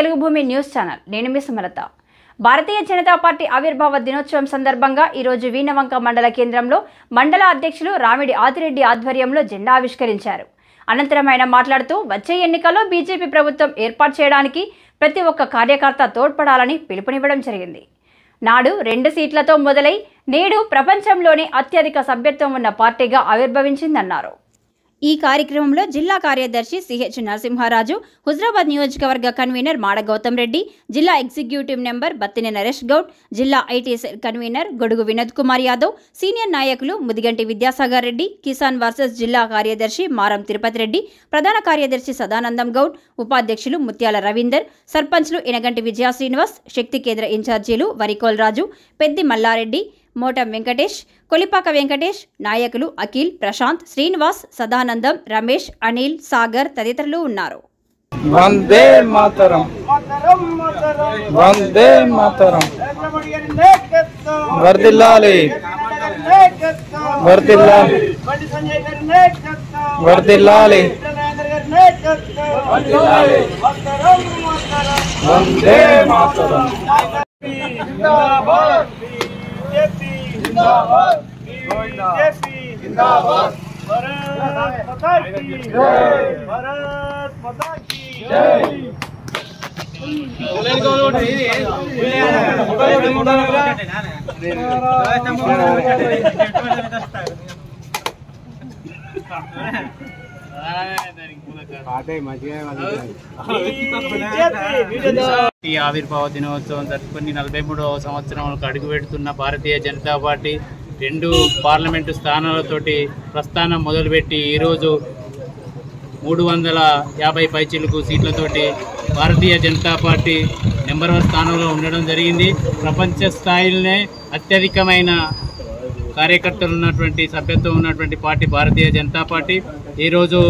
తెలుగు భూమి news channel. నేను మీ సుమలత. భారతీయ జనతా పార్టీ ఆవిర్భావ దినోత్సవం సందర్భంగా ఈరోజు వీణవంక మండల కేంద్రంలో మండల అధ్యక్షులు రామిడి ఆదిరెడ్డి ఆధ్వర్యంలో జెండా ఆవిష్కరించారు. అనంతరం ఆయన మాట్లాడుతూ వచ్చే ఎన్నికల్లో బీజేపీ ప్రభుత్వం ఏర్పాటు చేయడానికి ప్రతి ఒక్క కార్యకర్త తోడ్పడాలని పిలుపునివ్వడం జరిగింది. నాడు రెండు సీట్లతో మొదలై నేడు ప్రపంచంలోనే అత్యధిక సభ్యత్వం ఉన్న పార్టీగా ఆవిర్భవించిందన్నారు. ఈ కార్యక్రమంలో జిల్లా కార్యదర్శి సిహెచ్ నరసింహారాజు హుజరాబాద్ నియోజకవర్గ కన్వీనర్ మాడ గౌతమ్ రెడ్డి జిల్లా ఎగ్జిక్యూటివ్ నెంబర్ బత్తిన నరేష్ గౌడ్ జిల్లా IT convener Godugu Vinod Kumar Yadav senior నాయకులు ముదిగంటి విద్యాసాగర్ రెడ్డి కిసాన్ వర్సెస్ జిల్లా కార్యదర్శి మారం తిరుపతి రెడ్డి ప్రధాన కార్యదర్శి సదానందం గౌడ్ ఉపాధ్యక్షులు ముత్యాల రవీందర్ సర్పంచ్లు ఇనగంటి విజయ శ్రీనివాస్ శక్తి కేంద్ర ఇన్ఛార్జీలు వరికోల్ రాజు పెద్ది మల్లారెడ్డి మోటం వెంకటేష్ కొలిపాక వెంకటేష్ నాయకులు అఖిల్ ప్రశాంత్ శ్రీనివాస్ సదానందం రమేష్ అనిల్ సాగర్ తదితరులు ఉన్నారు. వందే మాతరం. వందే మాతరం. వర్దిల్లాలి వర్దిల్లాలి వర్దిల్లాలి వందే మాతరం. जिंदाबाद बीजेपी जिंदाबाद भारत माता की जय भारत माता की जय मोटा ఈ ఆవిర్భావ దినోత్సవం జరుపుకుని నలభై మూడవ సంవత్సరంలో అడుగుపెడుతున్న భారతీయ జనతా పార్టీ రెండు పార్లమెంటు స్థానాలతోటి ప్రస్థానం మొదలుపెట్టి ఈరోజు మూడు వందల యాభై పైచీలకు సీట్లతోటి Bharatiya Janata Party number one స్థానంలో ఉండడం జరిగింది. ప్రపంచ స్థాయిలోనే అత్యధికమైన కార్యకర్తలు ఉన్నటువంటి సభ్యత్వం ఉన్నటువంటి పార్టీ భారతీయ జనతా పార్టీ. ఈరోజు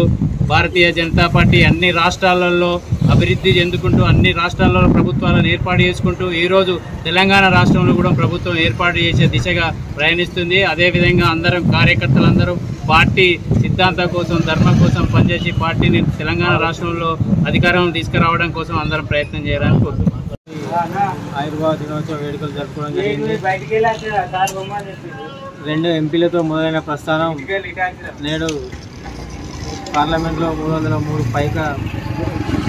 భారతీయ జనతా పార్టీ అన్ని రాష్ట్రాలలో అభివృద్ధి చెందుకుంటూ అన్ని రాష్ట్రాలలో ప్రభుత్వాలను ఏర్పాటు చేసుకుంటూ ఈరోజు తెలంగాణ రాష్ట్రంలో కూడా ప్రభుత్వం ఏర్పాటు చేసే దిశగా ప్రయాణిస్తుంది. అదేవిధంగా అందరం కార్యకర్తలందరూ పార్టీ సిద్ధాంతం కోసం ధర్మం కోసం పనిచేసి పార్టీని తెలంగాణ రాష్ట్రంలో అధికారం తీసుకురావడం కోసం అందరం ప్రయత్నం చేయాలని కోరుతున్నాం ఆయుర్వేద దినోత్సవ వేడుకలు జరుపుకోవడం జరిగింది. రెండు ఎంపీలతో మొదలైన ప్రస్థానం నేడు పార్లమెంట్లో మూడు వందల మూడు పైగా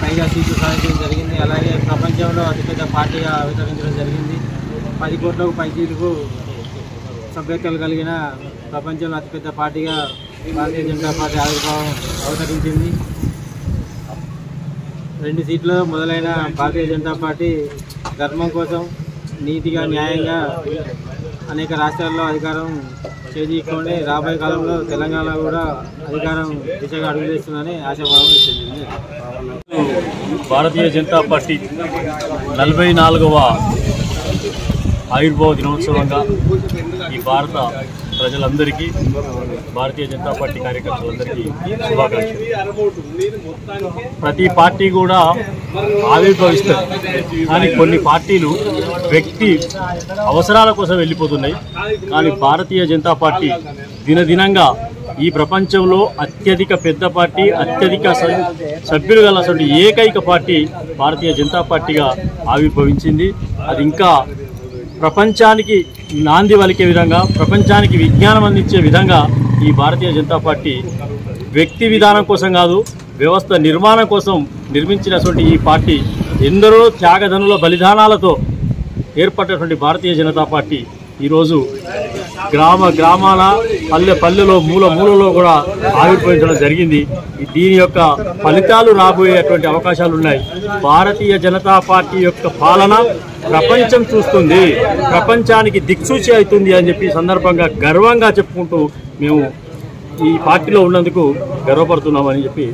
పైగా సీట్లు సాధించడం జరిగింది. అలాగే ప్రపంచంలో అతిపెద్ద పార్టీగా అవతరించడం జరిగింది. పది కోట్లకు పై సీటుకు సభ్యత్వాలు కలిగిన ప్రపంచంలో అతిపెద్ద పార్టీగా భారతీయ జనతా పార్టీ ఆవిర్భావం అవతరించింది. రెండు సీట్లు మొదలైన భారతీయ జనతా పార్టీ ధర్మం కోసం నీతిగా న్యాయంగా అనేక రాష్ట్రాల్లో అధికారం చేజిక్కొని రాబోయే కాలంలో తెలంగాణ కూడా అధికారం దిశగా అడుగులేస్తుందని ఆశాభావం చెందింది భారతీయ జనతా పార్టీ నలభై నాలుగవ ఆయుర్భావ దినోత్సవంగా ఈ భారత ప్రజలందరికీ భారతీయ జనతా పార్టీ కార్యకర్తలందరికీ శుభాకాంక్షలు. ప్రతి పార్టీ కూడా ఆవిర్భవిస్తుంది. కానీ కొన్ని పార్టీలు వ్యక్తి అవసరాల కోసం వెళ్ళిపోతున్నాయి. కానీ భారతీయ జనతా పార్టీ దినదినంగా ఈ ప్రపంచంలో అత్యధిక పెద్ద పార్టీ అత్యధిక స- సభ్యులు గల ఏకైక పార్టీ భారతీయ జనతా పార్టీగా ఆవిర్భవించింది. అది ఇంకా ప్రపంచానికి నాంది వలికే విధంగా ప్రపంచానికి విజ్ఞానం అందించే విధంగా ఈ భారతీయ జనతా పార్టీ వ్యక్తి విధానం కోసం కాదు వ్యవస్థ నిర్మాణం కోసం నిర్మించినటువంటి ఈ పార్టీ ఎందరో త్యాగధనుల బలిదానాలతో ఏర్పడినటువంటి భారతీయ జనతా పార్టీ. ఈరోజు గ్రామ గ్రామాల పల్లె పల్లెలో మూల మూలలో కూడా ఆవిర్భవించడం జరిగింది. దీని యొక్క ఫలితాలు రాబోయేటువంటి అవకాశాలు ఉన్నాయి. భారతీయ జనతా పార్టీ యొక్క పాలన ప్రపంచం చూస్తుంది. ప్రపంచానికి దిక్సూచి అవుతుంది అని చెప్పి సందర్భంగా గర్వంగా చెప్పుకుంటూ మేము ఈ పార్టీలో ఉన్నందుకు గర్వపడుతున్నామని చెప్పి